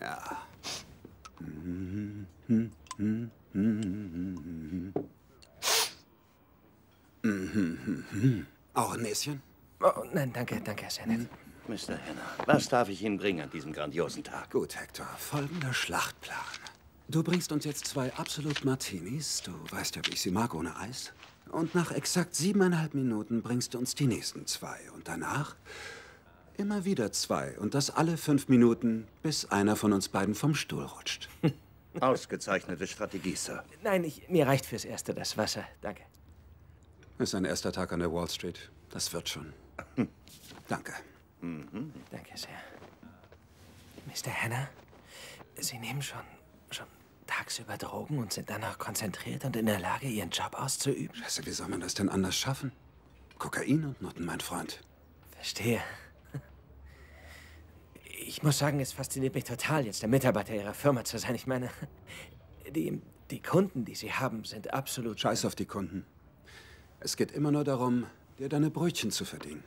Ah. Auch ein Näschen? Oh, nein, danke, danke, sehr nett. Mr. Henner, was darf ich Ihnen bringen an diesem grandiosen Tag? Gut, Hector, folgender Schlachtplan. Du bringst uns jetzt zwei Absolut Martinis. Du weißt ja, wie ich sie mag, ohne Eis. Und nach exakt siebeneinhalb Minuten bringst du uns die nächsten zwei. Und danach immer wieder zwei. Und das alle fünf Minuten, bis einer von uns beiden vom Stuhl rutscht. Ausgezeichnete Strategie, Sir. Nein, ich, mir reicht fürs Erste das Wasser. Danke. Ist ein erster Tag an der Wall Street. Das wird schon. Danke. Mhm. Danke sehr. Mr. Hanna, Sie nehmen schon, schon tagsüber Drogen und sind dann noch konzentriert und in der Lage, Ihren Job auszuüben? Scheiße, wie soll man das denn anders schaffen? Kokain und Nutten, mein Freund. Verstehe. Ich muss sagen, es fasziniert mich total, jetzt der Mitarbeiter Ihrer Firma zu sein. Ich meine, die, die Kunden, die Sie haben, sind absolut... Scheiß auf die Kunden. Es geht immer nur darum, dir deine Brötchen zu verdienen.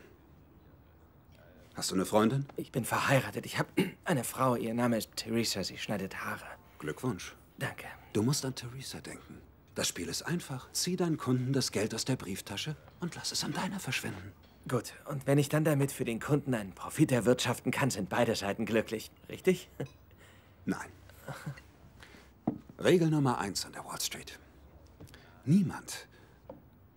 Hast du eine Freundin? Ich bin verheiratet. Ich habe eine Frau. Ihr Name ist Theresa. Sie schneidet Haare. Glückwunsch. Danke. Du musst an Theresa denken. Das Spiel ist einfach. Zieh deinen Kunden das Geld aus der Brieftasche und lass es an deiner verschwinden. Gut, und wenn ich dann damit für den Kunden einen Profit erwirtschaften kann, sind beide Seiten glücklich, richtig? Nein. Regel Nummer eins an der Wall Street. Niemand,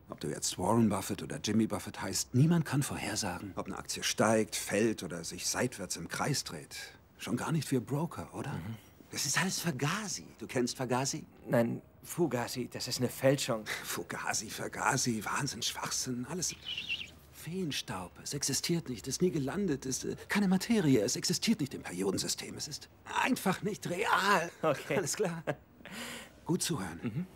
ob du jetzt Warren Buffett oder Jimmy Buffett heißt, niemand kann vorhersagen, ob eine Aktie steigt, fällt oder sich seitwärts im Kreis dreht. Schon gar nicht für Broker, oder? Mhm. Das ist alles Vergasi. Du kennst Vergasi? Nein, Fugazi, das ist eine Fälschung. Fugazi, Vergasi, Wahnsinn, Schwachsinn, alles Feenstaub. Es existiert nicht, es ist nie gelandet, es ist äh, keine Materie, es existiert nicht im Periodensystem. Es ist einfach nicht real. Okay. Alles klar. Gut zuhören. Mhm.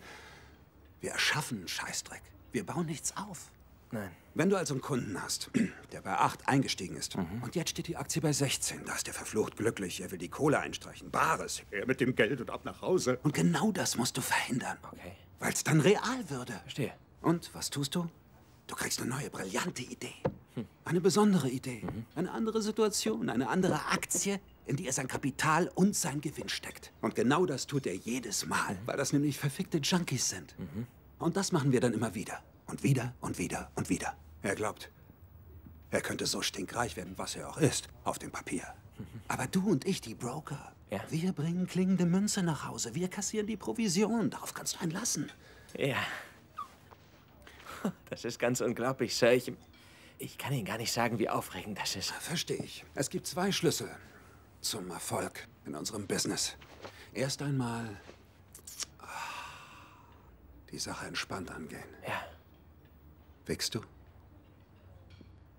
Wir erschaffen einen Scheißdreck. Wir bauen nichts auf. Nein. Wenn du also einen Kunden hast, der bei 8 eingestiegen ist mhm. und jetzt steht die Aktie bei 16, da ist er verflucht glücklich, er will die Kohle einstreichen, Bares, er mit dem Geld und ab nach Hause. Und genau das musst du verhindern. Okay. Weil es dann real würde. Verstehe. Und was tust du? Du kriegst eine neue, brillante Idee. Hm. Eine besondere Idee. Mhm. Eine andere Situation, eine andere Aktie, in die er sein Kapital und sein Gewinn steckt. Und genau das tut er jedes Mal, mhm. weil das nämlich verfickte Junkies sind. Mhm. Und das machen wir dann immer wieder. Und wieder und wieder und wieder. Er glaubt, er könnte so stinkreich werden, was er auch ist, auf dem Papier. Aber du und ich, die Broker, ja. wir bringen klingende Münze nach Hause. Wir kassieren die Provision. Darauf kannst du einen lassen. Ja. Das ist ganz unglaublich, Sir. Ich, ich kann Ihnen gar nicht sagen, wie aufregend das ist. Verstehe ich. Es gibt zwei Schlüssel zum Erfolg in unserem Business. Erst einmal ah, die Sache entspannt angehen. Ja. Wickst du?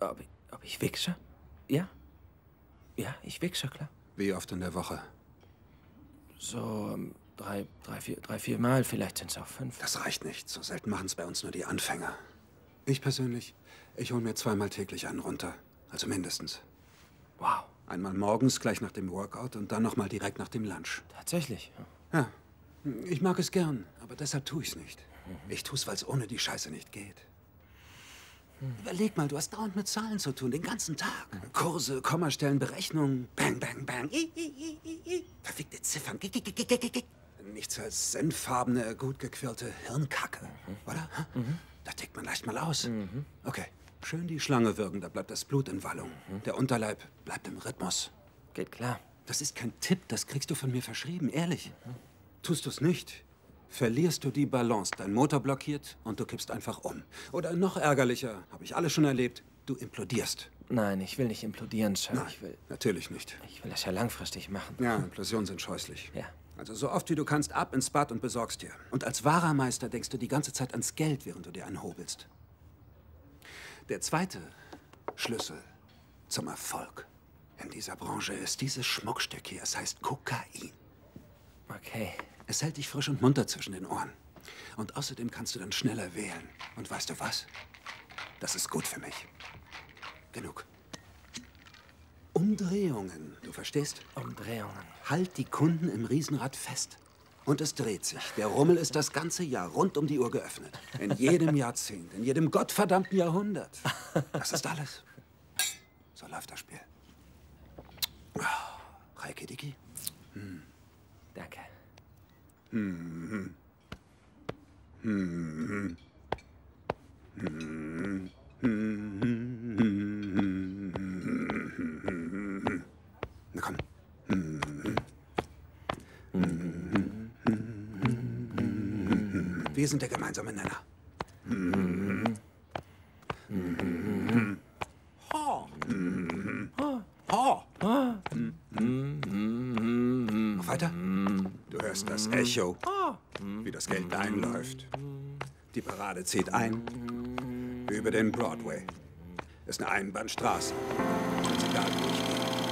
Ob ich, ob ich wichse? Ja. Ja, ich wichse, klar. Wie oft in der Woche? So ähm, drei, drei, vier, drei, vier Mal, vielleicht sind es auch fünf. Das reicht nicht. So selten machen es bei uns nur die Anfänger. Ich persönlich, ich hole mir zweimal täglich einen runter. Also mindestens. Wow. Einmal morgens, gleich nach dem Workout und dann nochmal direkt nach dem Lunch. Tatsächlich? Ja. ja. Ich mag es gern, aber deshalb tue ich es nicht. Mhm. Ich tue es, weil es ohne die Scheiße nicht geht. Mhm. Überleg mal, du hast dauernd mit Zahlen zu tun, den ganzen Tag. Mhm. Kurse, Kommastellen, Berechnungen. Bang, bang, bang. I, I, I, Verfickte Ziffern. Nichts als senffarbene, gut gequirlte Hirnkacke, mhm. oder? Mhm. Da tickt man leicht mal aus. Mhm. Okay, schön die Schlange wirken, da bleibt das Blut in Wallung. Der Unterleib bleibt im Rhythmus. Geht klar. Das ist kein Tipp, das kriegst du von mir verschrieben, ehrlich. Tust du es nicht, verlierst du die Balance, dein Motor blockiert und du kippst einfach um. Oder noch ärgerlicher, habe ich alles schon erlebt, du implodierst. Nein, ich will nicht implodieren, Sir. Nein, ich will, natürlich nicht. Ich will das ja langfristig machen. Ja, Implosionen sind scheußlich. Ja. Also so oft wie du kannst, ab ins Bad und besorgst dir. Und als wahrer Meister denkst du die ganze Zeit ans Geld, während du dir einen hobelst. Der zweite Schlüssel zum Erfolg in dieser Branche ist dieses Schmuckstück hier. Es heißt Kokain. Okay. Es hält dich frisch und munter zwischen den Ohren. Und außerdem kannst du dann schneller wählen. Und weißt du was? Das ist gut für mich. Genug. Umdrehungen, du verstehst? Umdrehungen. Halt die Kunden im Riesenrad fest. Und es dreht sich. Der Rummel ist das ganze Jahr rund um die Uhr geöffnet. In jedem Jahrzehnt, in jedem gottverdammten Jahrhundert. Das ist alles. So läuft das Spiel. Oh, Reiki Diki. Hm. Danke. Hm. Hm. Hm. Na komm. Wir sind der gemeinsame Nenner. Ha. Ha. Ha. Noch weiter? Du hörst das Echo, wie das Geld einläuft. Die Parade zieht ein über den Broadway. Ist eine Einbahnstraße. Ganz egal, gehe.